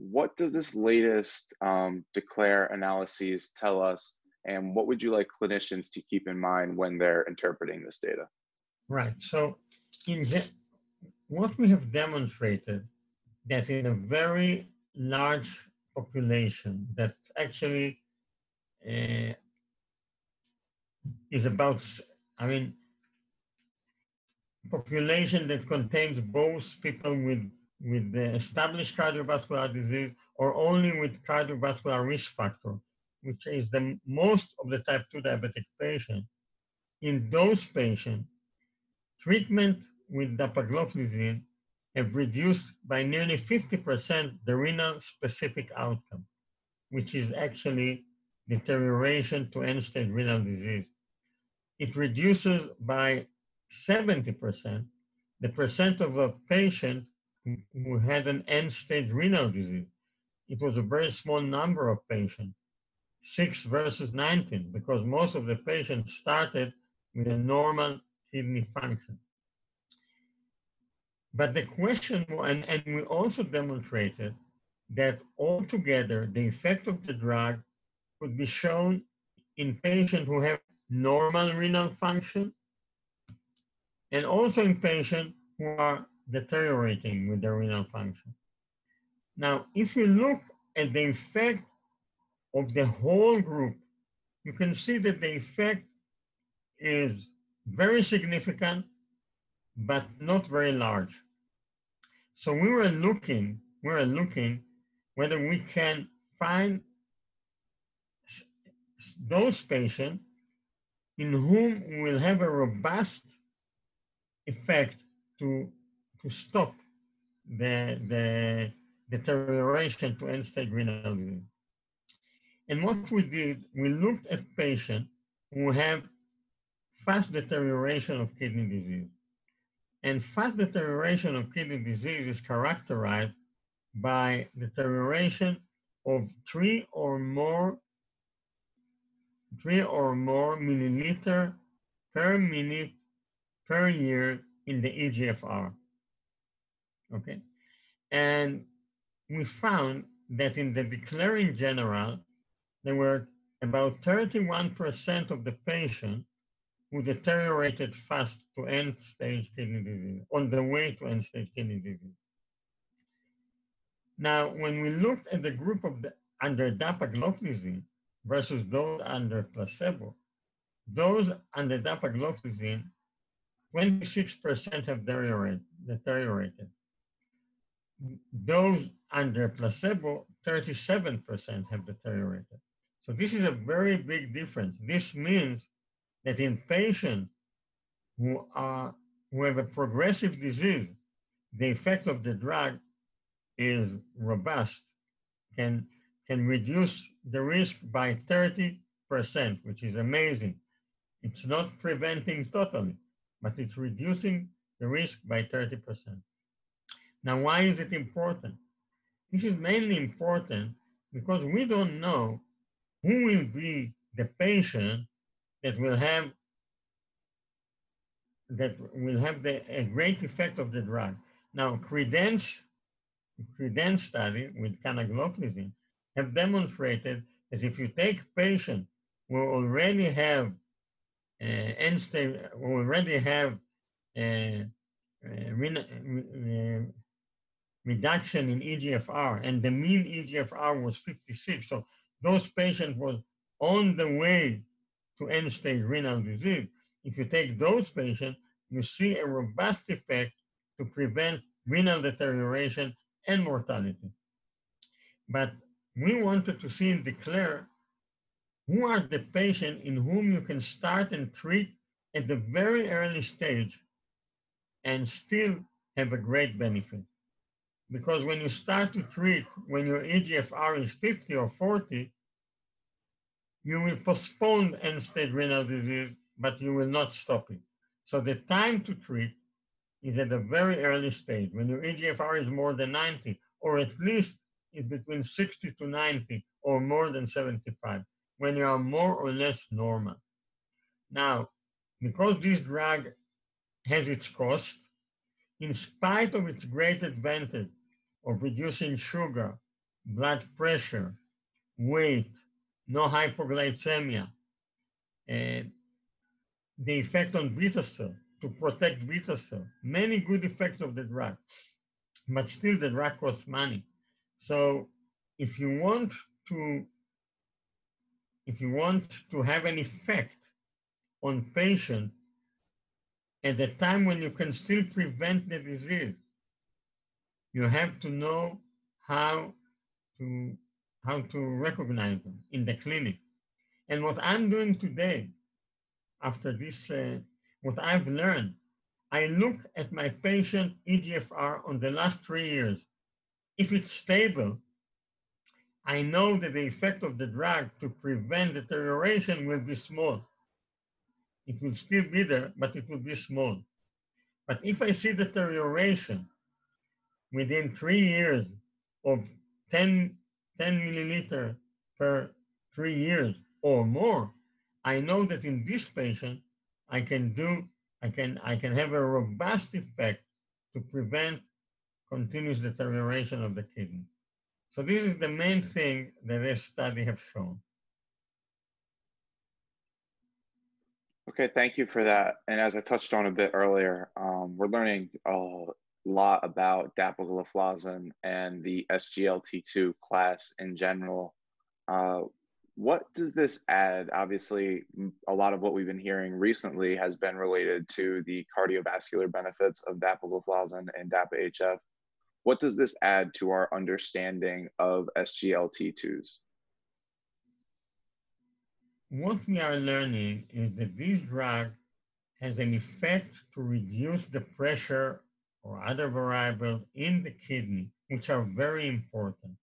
what does this latest um, declare analyses tell us, and what would you like clinicians to keep in mind when they're interpreting this data? Right. So, in what we have demonstrated that in a very large population that actually uh, is about, I mean, population that contains both people with with the established cardiovascular disease or only with cardiovascular risk factor, which is the most of the type 2 diabetic patient, in those patients, treatment with dapagliflozin have reduced by nearly 50% the renal specific outcome, which is actually deterioration to end-stage renal disease. It reduces by 70% the percent of a patient who had an end-stage renal disease. It was a very small number of patients, six versus 19, because most of the patients started with a normal kidney function. But the question, and, and we also demonstrated that altogether the effect of the drug could be shown in patients who have normal renal function and also in patients who are deteriorating with the renal function. Now, if you look at the effect of the whole group, you can see that the effect is very significant, but not very large. So we were looking, we were looking whether we can find those patients in whom we will have a robust effect to to stop the, the deterioration to end-stage renal disease. And what we did, we looked at patients who have fast deterioration of kidney disease. And fast deterioration of kidney disease is characterized by deterioration of three or more three or more milliliter per minute per year in the EGFR okay? And we found that in the declaring general, there were about 31% of the patients who deteriorated fast to end-stage kidney disease, on the way to end-stage kidney disease. Now, when we looked at the group of the, under dapagliflozin versus those under placebo, those under dapagliflozin, 26% have deteriorated, deteriorated those under placebo, 37% have deteriorated. So this is a very big difference. This means that in patients who are who have a progressive disease, the effect of the drug is robust, can can reduce the risk by 30%, which is amazing. It's not preventing totally, but it's reducing the risk by 30%. Now, why is it important? This is mainly important because we don't know who will be the patient that will have that will have the, a great effect of the drug. Now, Credence, Credence study with canagliflozin have demonstrated that if you take patients who already have uh, end stage, already have uh, uh, reduction in EGFR, and the mean EGFR was 56. So those patients were on the way to end-stage renal disease. If you take those patients, you see a robust effect to prevent renal deterioration and mortality. But we wanted to see and declare who are the patients in whom you can start and treat at the very early stage and still have a great benefit. Because when you start to treat, when your EGFR is 50 or 40, you will postpone end-stage renal disease, but you will not stop it. So the time to treat is at a very early stage, when your EGFR is more than 90, or at least is between 60 to 90, or more than 75, when you are more or less normal. Now, because this drug has its cost, in spite of its great advantage of reducing sugar blood pressure, weight, no hypoglycemia, the effect on beta cell to protect beta cell, many good effects of the drug, but still the drug costs money. So if you want to, if you want to have an effect on patient at the time when you can still prevent the disease, you have to know how to how to recognize them in the clinic. And what I'm doing today, after this, uh, what I've learned, I look at my patient EGFR on the last three years. If it's stable, I know that the effect of the drug to prevent deterioration will be small. It will still be there, but it will be small. But if I see deterioration within three years of 10, 10 milliliter per three years or more, I know that in this patient, I can do, I can, I can have a robust effect to prevent continuous deterioration of the kidney. So this is the main thing that this study have shown. Okay, thank you for that. And as I touched on a bit earlier, um, we're learning a lot about dapagliflozin and the SGLT2 class in general. Uh, what does this add? Obviously, a lot of what we've been hearing recently has been related to the cardiovascular benefits of dapagliflozin and DAPA-HF. What does this add to our understanding of SGLT2s? what we are learning is that this drug has an effect to reduce the pressure or other variables in the kidney, which are very important.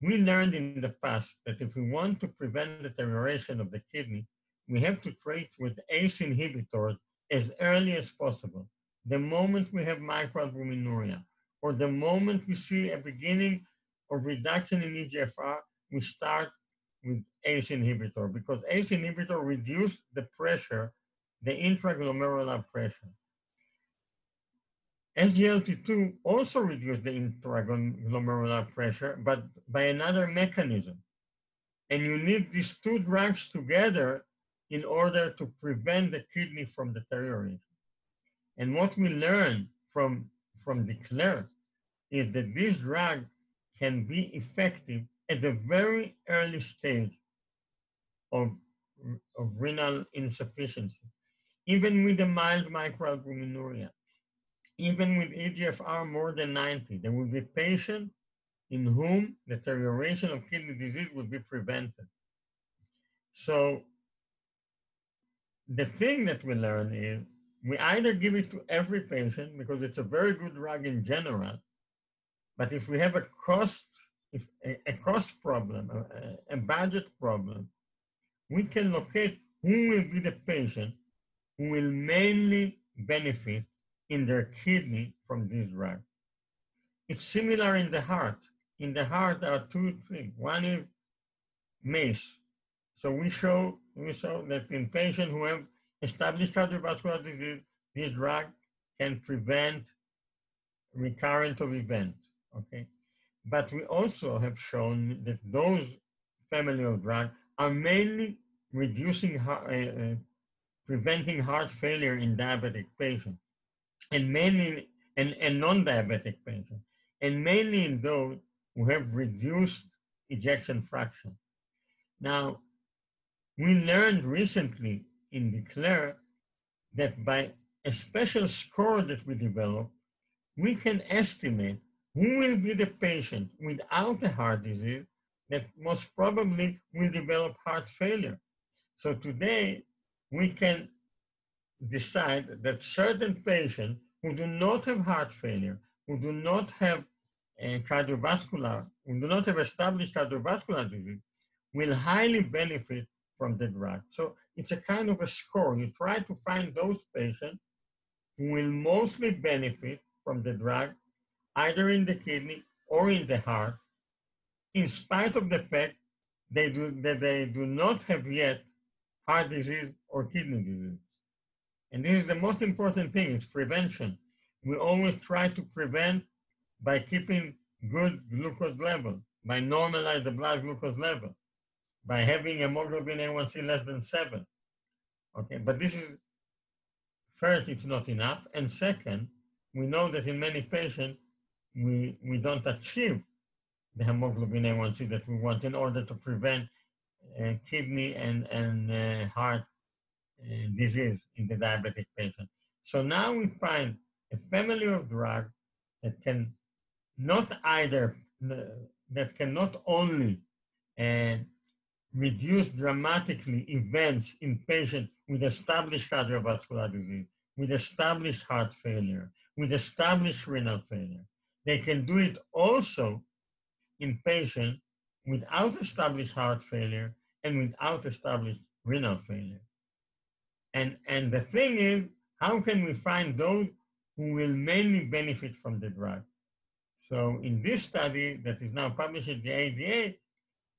We learned in the past that if we want to prevent deterioration of the kidney, we have to treat with ACE inhibitors as early as possible. The moment we have microalbuminuria, or the moment we see a beginning of reduction in EGFR, we start with ACE inhibitor because ACE inhibitor reduce the pressure, the intraglomerular pressure. SGLT2 also reduce the intraglomerular pressure, but by another mechanism. And you need these two drugs together in order to prevent the kidney from deteriorating. And what we learn from, from DECLARE is that this drug can be effective at the very early stage of, of renal insufficiency, even with a mild microalbuminuria, even with EGFR more than 90, there will be patients in whom deterioration of kidney disease will be prevented. So the thing that we learn is we either give it to every patient because it's a very good drug in general, but if we have a cost if a, a cost problem, a, a budget problem, we can locate who will be the patient who will mainly benefit in their kidney from this drug. It's similar in the heart. In the heart, there are two things. One is MACE. So we show we show that in patients who have established cardiovascular disease, this drug can prevent recurrent of event. Okay. But we also have shown that those family of drugs are mainly reducing, uh, uh, preventing heart failure in diabetic patients, and mainly and, and non-diabetic patients, and mainly in those who have reduced ejection fraction. Now, we learned recently in DECLARE that by a special score that we developed, we can estimate who will be the patient without a heart disease that most probably will develop heart failure. So today, we can decide that certain patients who do not have heart failure, who do not have cardiovascular, who do not have established cardiovascular disease, will highly benefit from the drug. So it's a kind of a score. You try to find those patients who will mostly benefit from the drug either in the kidney or in the heart, in spite of the fact they do, that they do not have yet heart disease or kidney disease. And this is the most important thing, it's prevention. We always try to prevent by keeping good glucose level. by normalizing the blood glucose level, by having hemoglobin A1C less than seven. Okay, but this is, first, it's not enough. And second, we know that in many patients, we, we don't achieve the hemoglobin A1C that we want in order to prevent uh, kidney and, and uh, heart disease in the diabetic patient. So now we find a family of drugs that can not either, that can not only uh, reduce dramatically events in patients with established cardiovascular disease, with established heart failure, with established renal failure. They can do it also in patients without established heart failure and without established renal failure. And, and the thing is, how can we find those who will mainly benefit from the drug? So in this study that is now published at the ADA,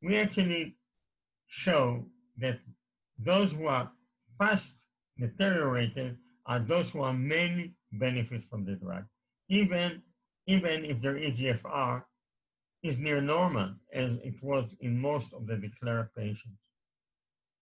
we actually show that those who are fast deteriorated are those who are mainly benefit from the drug, even, even if their EGFR is near normal, as it was in most of the declared patients.